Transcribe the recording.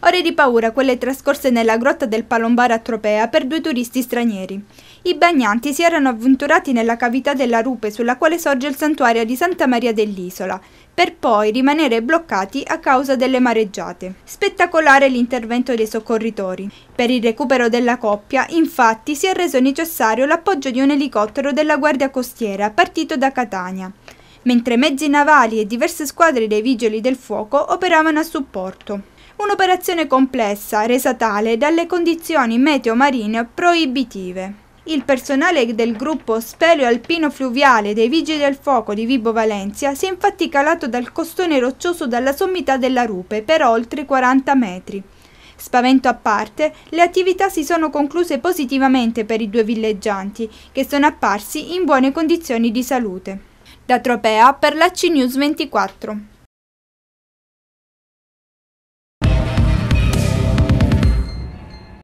Ore di paura quelle trascorse nella grotta del Palombare a Tropea per due turisti stranieri. I bagnanti si erano avventurati nella cavità della rupe sulla quale sorge il santuario di Santa Maria dell'Isola, per poi rimanere bloccati a causa delle mareggiate. Spettacolare l'intervento dei soccorritori. Per il recupero della coppia, infatti, si è reso necessario l'appoggio di un elicottero della Guardia Costiera partito da Catania mentre mezzi navali e diverse squadre dei vigili del fuoco operavano a supporto. Un'operazione complessa, resa tale dalle condizioni meteo marine proibitive. Il personale del gruppo Speleo Alpino Fluviale dei Vigili del Fuoco di Vibo Valencia si è infatti calato dal costone roccioso dalla sommità della rupe per oltre 40 metri. Spavento a parte, le attività si sono concluse positivamente per i due villeggianti, che sono apparsi in buone condizioni di salute. Da Tropea per la C News 24.